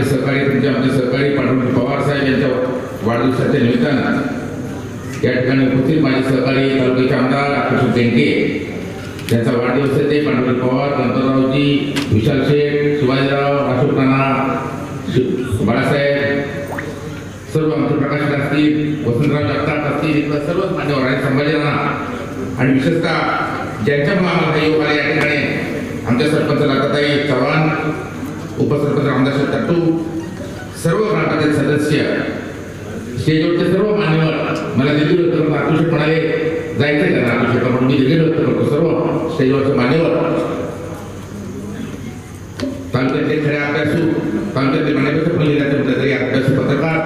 आमचे सहकारी तुमचे आमचे सहकारी पांडुरंग पवार साहेब यांच्या वाढदिवसाच्या निमित्तानं या ठिकाणी उपस्थित माझे सहकारी तालुक्याचे आमदार आकाश बेंके त्यांचा वाढदिवस आहे. ते पांडुरंग पवार गणपतरावजी विशाल शेठ शिवाजीराव अशोक राणा बाळासाहेब सर्व आमचे प्रकाश असतील वसंतराव जगताप असतील इथला सर्वच मान्यवर आहेत संभाजी राणा आणि विशेषतः ज्यांच्यामुळे आम्हाला योग आले या ठिकाणी आमच्या सरपंच लाताताई चव्हाण उपसरपंच रामदास तट्टू सर्व ग्रामपंचायत सदस्य स्टेजवरचे सर्व मान्यवर मला दिल्ली व्यक्त करून आतुषेट म्हणाले जायचं का ना आतुषेट म्हणून मी दिल्ली व्यक्त करतो सर्व स्टेजवरचे मान्यवर तालुक्यातले खरे अभ्यासू तालुक्यातले मान्यवर पण लिहिल्याचे म्हटलं तरी अभ्यासू पत्रकार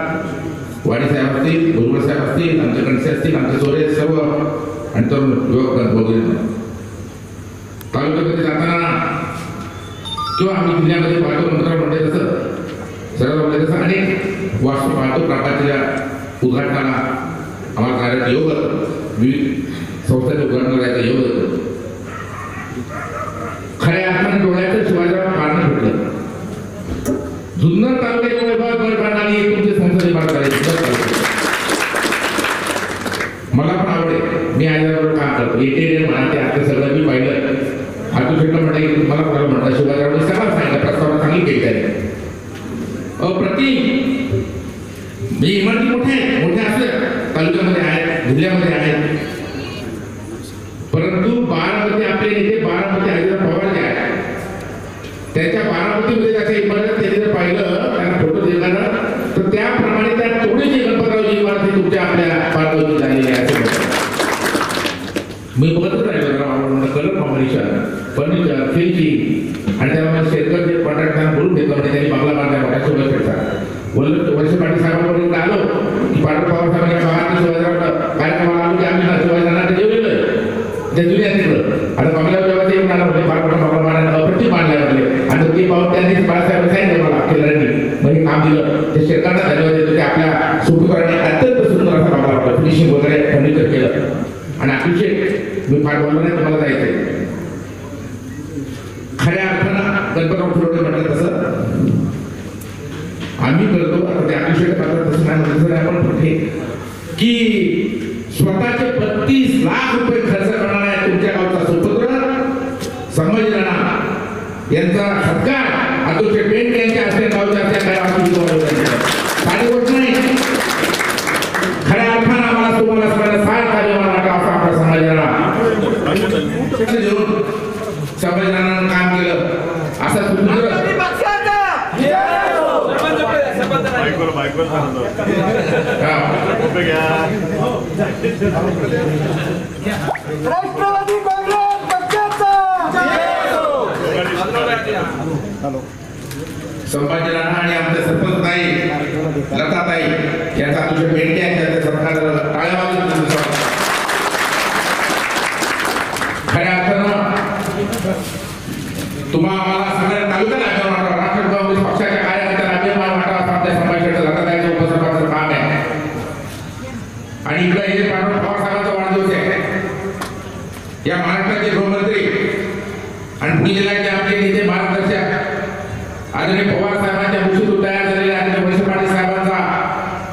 वाडी साहेब असतील भुजबळ साहेब असतील आमचे कणसे असतील आमचे सोरे सर्व आणि तरुण युवक वगैरे तालुक्यामध्ये जाताना किंवा आम्ही जिल्ह्यामध्ये पाहतो मंत्र म्हणजे तसं. सरळ म्हणजे तसं. अनेक वास्तू पाहतो प्रकारच्या उद्घाटनाला आम्हाला कार्यात योग विविध संस्थेचं उद्घाटन करायचं योग होतं. खऱ्या अर्थाने डोळ्याचं शिवाजीराव कारण भेटलं. जुन्नर तालुक्याच्या वैभव गड प्रणाली तुमचे संसदीय निर्माण करायची जुन्नर मला पण आवडेल. मी आजबरोबर काम करतो. इंटेरियर म्हणा ते म्हणता की मला कोणाला म्हणता शिवाजीराव सगळं सांगितलं प्रस्तावना चांगली केली त्याने अप्रतिम म्हणजे इमारती मोठ्या आहेत मोठ्या असल्या तालुक्यामध्ये आहेत जिल्ह्यामध्ये आहेत परंतु बारामती आपले नेते बारामती हरिराव पवार जे आहेत त्याच्या बारामतीमध्ये त्याच्या इमारत त्यांनी जर पाहिलं त्यांना फ़ोटो देताना तर त्याप्रमाणे त्या थोडीशी गणपतरावची इमारत तुमच्या आपल्या बारामती झालेली आहे मी बघत कलर कॉम्बिनेशन फर्निचर फिनिशिंग. आणि त्यामुळे शेतकरी जे कॉन्ट्रॅक्टरना बोलून घेतो आणि त्यांनी बंगला बांधला मोठ्या सुबेचा वल्लभ वर्ष पाटील साहेबांपर्यंत आलो की पाटील पवार साहेबांच्या गावात शिवाजीराव कार्यक्रमाला आलो की आम्ही ना शिवाजीरावांना जेवलेलो आहे. त्या जुन्या तिकडं. आता बंगला व्यवहार म्हणजे ते म्हणाला म्हणजे फार मोठा बंगला मारायला अप्रतिम मांडल्या म्हटले आणि ते पाहून त्यांनी बाळासाहेब सांगितलं मला केंद्रांनी मग हे काम दिलं. ते शेतकऱ्यांना धन्यवाद देतो की आपल्या सुपुत्रांनी अत्यंत सुंदर असा बंगला वाटला. फिनिशिंग वगैरे फर्निचर केलं. आणि अभिषेक मी फार बोललो नाही तुम्हाला जायचंय. खऱ्या अर्थानं गणपतराव फुलोडे म्हटलं तसं. आम्ही करतो आता ते अभिषेक करतात तसं नाही म्हणत तसं आपण म्हणते की स्वतःचे बत्तीस लाख रुपये खर्च करणार आहे तुमच्या गावचा सुपुत्र संभाजी राणा यांचा सत्कार अतुलचे पेंट यांच्या हस्ते गावच्या त्या काय साधी गोष्ट नाही. खऱ्या अर्थानं आम्हाला तुम्हाला सगळ्यांना साथ कार्यक्रम मला असा आपला संभाजी राणा घेऊन संभाजी राणानं काम केलं असा सुपुत्र बायकोला बायकोला सांगतो हा. रुपये घ्या राष्ट्रवादी काँग्रेस पक्षाचा संभाजी राणा आणि आमचे सरपंच ताई लताताई यांचा तुझे भेंडे आहेत त्यांच्या सरकार टाळ्या वाजवून त्यांचं स्वागत. खऱ्या अर्थानं तुम्हा आम्हाला सगळ्या तालुक्याला अभिमान वाटावा राष्ट्रवादी काँग्रेस पक्षाच्या कार्यकर्त्याला अभिमान वाटावा असं आपल्या संभाजीच्या लताताईच्या उपसरपंचाचं काम आहे आणि इकडे हे पांडुरंग पवार साहेबांचा वाढदिवस आहे या महाराष्ट्राचे गृहमंत्री आणि पुणे जिल्ह्याचे आमचे नेते मार्गदर्शक आदरणीय पवार साहेबांच्या मुशीतून तयार झालेल्या आदरणीय वैश्य पाटील साहेबांचा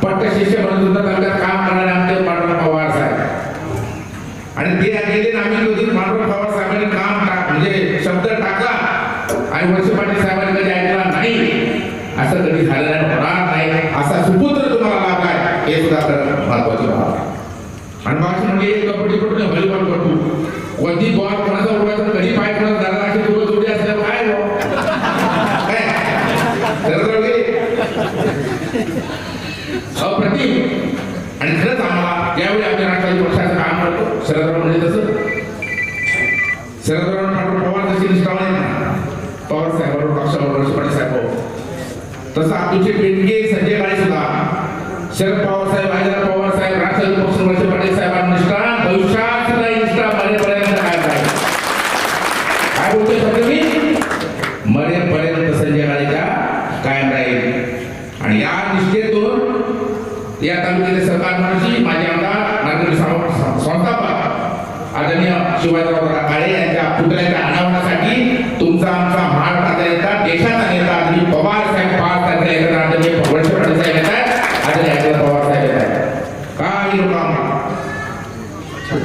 पट्ट शिष्य म्हणून सुद्धा तालुक्यात काम करणारे आमचे पांडुरंग पवार साहेब आणि ते गेले आम्ही कधी पांडुरंग पवार साहेबांनी काम टाक म्हणजे शब्द टाकला आणि वैश्य पाटील साहेबांनी कधी ऐकला नाही असं कधी झालं नाही होणार नाही असा सुपुत्र तुम्हाला लाभ आहे हे सुद्धा तर महत्वाची बाब आहे आणि माझी म्हणजे कबड्डी पटू व्हॉलीबॉल पटू कधी बॉल कोणाचा उडवायचा कधी पाय कोणाचा धरला अशी दोघं जोडी असल्यावर काय हो? काय? धरलं वगैरे? अप्रतिम आणि खरंच आम्हाला यावेळी आम्ही राष्ट्रवादी पक्षाचं काम करतो शरदराव म्हणजे तसं शरदराव पाटील पवार जशी निष्ठावान आहेत ना पवार साहेबांवर पक्षावर वर्ष साहेब हो. तसं आमचे पेंडगे संजय काळे सुद्धा शरद पवार साहेब राजेंद्र पवार साहेब शिवाजीराव काळे यांच्या पुतळ्याच्या अनावरणासाठी तुमचा आमचा महाराष्ट्राचा नेता देशाचा नेता आणि पवार साहेब बाळासाहेब एकनाथांचे वर्ष साहेब येत आहेत आदरणीय एकनाथ पवार साहेब येत आहेत काही लोक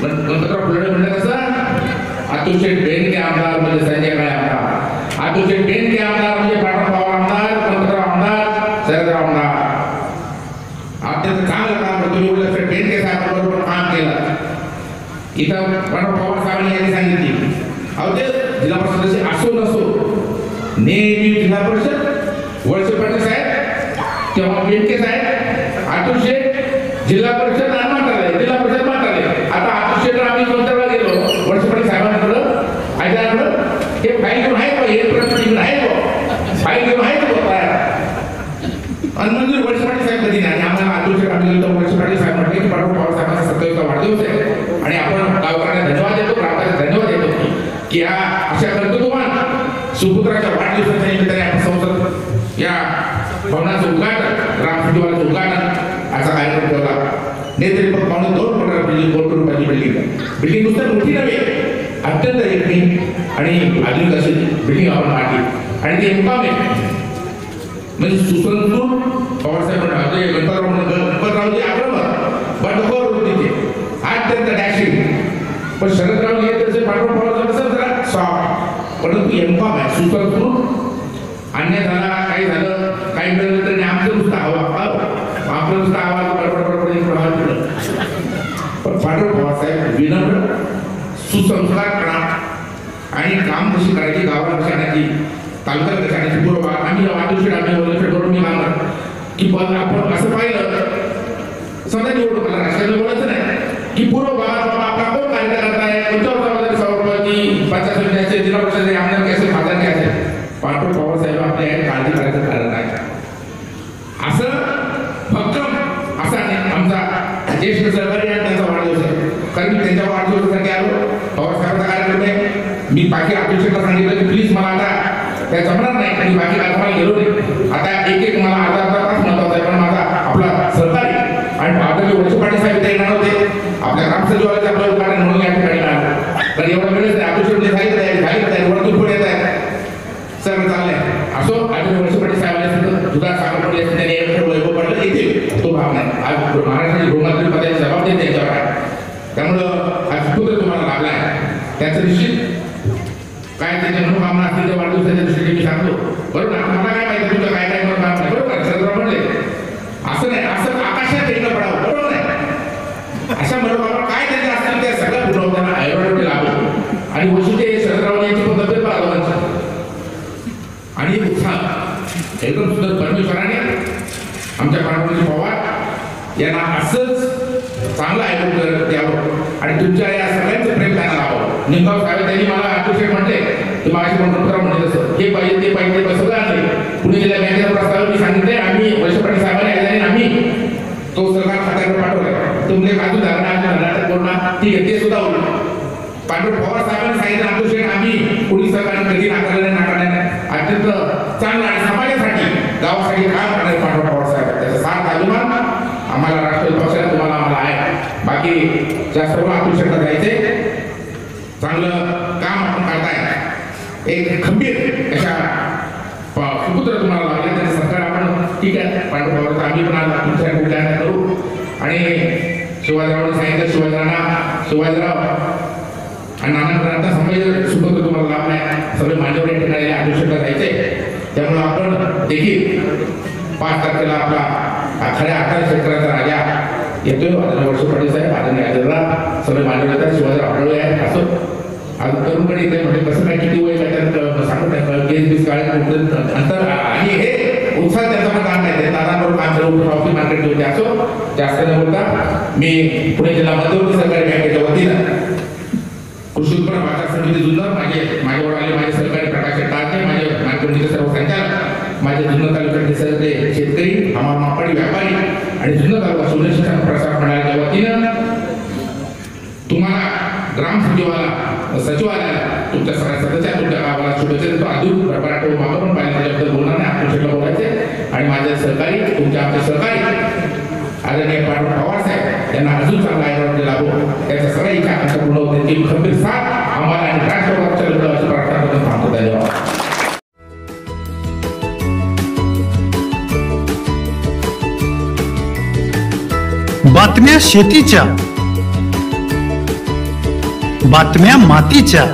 नंतर पुढे म्हणलं कसं? अतुलशेठ बेनके आमदार म्हणजे संजय काळे आमदार अतुलशेठ बेन जिल्हा परिषद आणि मंत्रालय जिल्हा परिषद मंत्रालय. आता अतुल शेठ आम्ही मंत्रालयाला गेलो. वर्षपणे साहेबांकडं आयदाकडं हे फाईल घेऊन आहे का हे प्रतिनिधी आहे का फाईल घेऊन आहे आणि मंजूर वर्षपाटी साहेब कधी नाही? आम्हाला अतुल शेठ आम्ही गेलो वळसे साहेब म्हटले की पाठवून पवार साहेबांचा सत्तावीसचा वाढदिवस आहे. आणि आपण गावकऱ्यांना धन्यवाद देतो प्रांताला धन्यवाद देतो की ह्या अशा कर्तृत्वान सुपुत्राच्या वाढदिवसाच्या निमित्ताने आपण संसद या भवनाचं उद्घाटन ग्रामसचिवालयाचं उद्घाटन असा कार्यक्रम ठेवला नेतृत्व पण पावणे दोन कोटी रुपयाची कोटी रुपयाची बिल्डिंग बिल्डिंग नुसतं मोठी नव्हे अत्यंत एकमी आणि आधुनिक अशी बिल्डिंग आपण काढली आणि ते एम्पावरमेंट म्हणजे सुसंस्कृत पवारसाहेब म्हणजे गणपतराव म्हणून गणपतरावजी आक्रमक बंडखोर होते ते. अत्यंत डॅशिंग पण शरदराव हे तसे पाठवून पवार कसं जरा सॉफ्ट परंतु एम्पाम आहे सुसंस्कृत. अन्य झाला काही झालं काही मिळालं तरी आमचं नुसतं हवा हो. आपलं नुसतं आवाज बडबड बडबड पण पाठवून पवारसाहेब विनम्र सुसंस्कार करा आणि काम कशी करायची गावाला कशी आणायची तालुक्यात कशी आणायची बरोबर आम्ही वाटूशी आम्ही वगैरे करून मी मागणार. की पण आपण असं पाहिलं समजा निवडून मला राजकारण बोलायचं नाही. की पूर्व भागात बाबा आपला कोण कार्य करत आहे कोणत्यावर पंचायत समितीचे जिल्हा परिषद आमदार कसे खासदार घ्यायचे पाठवून पवार साहेब आपले आहे काळजी करायचं कारण नाही असं भक्कम असा नाही आमचा ज्येष्ठ सहकारी आहे त्यांचा वाढदिवस आहे कारण मी त्यांच्या वाढदिवसासाठी आलो पवार साहेबांचा कार्यक्रम आहे मी बाकी अपेक्षेला सांगितलं की प्लीज मला आता त्या जमणार नाही आणि बाकी आता मला गेलो नाही. आता एक एक मला अर्धा अर्धा तास महत्त्वाचा आहे पण माझा आपला सहकारी आणि आपले वर्ष पाटील साहेब इथे येणार होते. आपल्या ग्रामसचिवालयाचे आपलं उद्घाटन म्हणून या ठिकाणी आलो तर एवढा वेळच नाही अपेक्षा झाली तर तयारी झाली तर तयारी वरतून पुढे येत आहे सगळं चाललंय असो आधी वर्ष पाटील साहेब आले असते दुधा साखर पडले असते त्यांनी एक वैभव पडलं येते तो भाव नाही आज महाराष्ट्राची गृहमंत्री पदाची जबाबदारी त्यांच्यावर आहे त्यामुळं हा सुपुत्र तुम्हाला लाभला आहे त्याचं निश्चित काय त्याच्या मनोकामना असतील त्या वाढदिवसाच्या दृष्टीने मी सांगतो बरोबर ना मला काय माहिती तुमचं काय काय मनोकामना आहे बरोबर शरदराव म्हणले असं नाही असं आकाशात टेकलं पडावं बरोबर नाही अशा मनोकामना काय त्यांच्या असतील त्या सगळ्या पूर्ण त्यांना आयुर्वेद लागू आणि वैशिष्ट्य हे शरदराव यांची पण तब्येत पाहिजे आणि उत्साह एकदम सुंदर परमेश्वराने आमच्या पांडुरंग पवार यांना असंच चांगलं ऐकून कर द्यावं आणि तुमच्या या सगळ्यांचं प्रेम त्यांना लावावं निमगाव साहेब त्यांनी मला अतिशय म्हटले ते माझ्या म्हणून म्हणले तसं हे पाहिजे ते पाहिजे ते सगळं आणले पुणे बँकेचा प्रस्ताव मी सांगितले आम्ही वैशपाटी साहेबांनी ऐकल्याने आम्ही तो सरकार खात्याकडे पाठवलाय तुमले काजू धारणा आम्ही बोलणार ठीक आहे ते सुद्धा होईल. पांडुर पवार साहेबांनी सांगितलं आमचं शेठ आम्ही पोलीस सरकारने कधी नाकारलं नाही नाकारलं नाही. अत्यंत चांगलं आणि समाजासाठी गावासाठी काम करणारे पांडुर पवार साहेब त्याचा साथ अभिमान आम्हाला राष्ट्रवादी पक्षाला तुम्हाला आम्हाला आहे. बाकी ज्या सर्व अतुल शेठात जायचे चांगलं काम आपण करताय. एक खंबीर अशा प- सुपुत्र तुम्हाला लागले त्याचे सरकार आपण ठीक आहे पांडुर पवार आम्ही पण आज तुमच्या कुठल्या करू आणि शिवाजीरावांनी सांगितलं शिवाजीरावांना शिवाजीराव. आणि नाना आता समज सुपुत्र तुम्हाला लाभ नाही. सगळे मान्यवर या ठिकाणी आयुष्याला जायचे त्यामुळे आपण देखील पाच तारखेला आपला हा खऱ्या अठरा क्षेत्राचा राजा येतोय. आदरणीय वर्ष पाटील साहेब आदरणीय आदरला सगळे मान्यवर येतात. शिवाजीराव आढळले आहे असं. आज तरुणकडे इथे म्हणजे कसं काय किती वय काय त्यात सांगत नाही केस बीस अंतर आणि हे उत्साह त्याचा पण काम नाही. दादांबरोबर काम केलं ऑफिस मार्केट होते असो जास्त न बोलता मी पुणे जिल्हा मध्यवर्ती सहकारी बँकेच्या वतीनं कृषी उत्पन्न बाजार समिती जुन्नर माझे माझ्यावर आले माझे सहकारी प्रकाश टाके माझे नागपूरचे सर्व संचालक माझे जुन्नर तालुक्यातले सगळे शेतकरी हमाल मापाडी व्यापारी आणि जुन्नर तालुका सुरेश प्रसार मंडळाच्या वतीनं तुम्हाला ग्राम सचिवाला सचिवालयाला तुमच्या सगळ्या सदस्य तुमच्या गावाला शुभेच्छा देतो. अजून मागं पण पाहिजे त्याच्याबद्दल बोलणार नाही आपण शेटला बोलायचे आणि माझे सहकारी तुमचे आमचे सहकारी आदरणीय पांडव पवार साहेब यांना अजून चांगला आयुर्वेद लाभो. त्याच्या सगळ्या इच्छा आमच्या पूर्ण होते ती खंबीर साथ आम्हाला आणि राष्ट्रवादच्या लोकांची प्रार्थना करून थांबतो धन्यवाद. बातम्या शेतीच्या बातम्या मातीच्या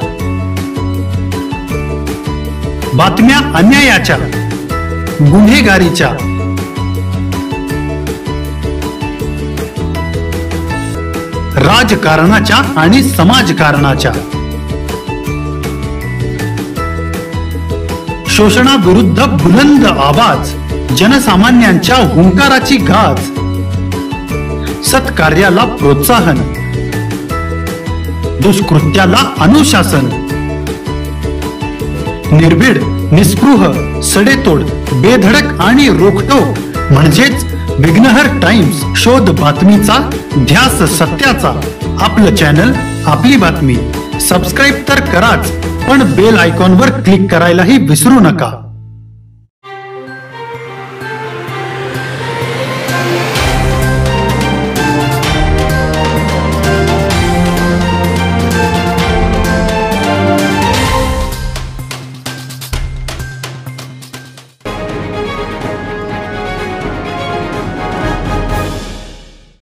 बातम्या अन्यायाच्या. गुन्हेगारीच्या. राजकारणाच्या आणि समाजकारणाच्या. शोषणाविरुद्ध बुलंद आवाज जनसामान्यांच्या हुंकाराची गाज. सत्कार्याला प्रोत्साहन. दुष्कृत्याला अनुशासन. निर्भीड निस्पृह. सडेतोड बेधडक आणि रोखटोक. म्हणजेच विघ्नहर टाइम्स शोध बातमीचा ध्यास सत्याचा. आपलं चॅनल आपली बातमी. सबस्क्राईब तर कराच पण बेल आयकॉनवर क्लिक करायलाही विसरू नका.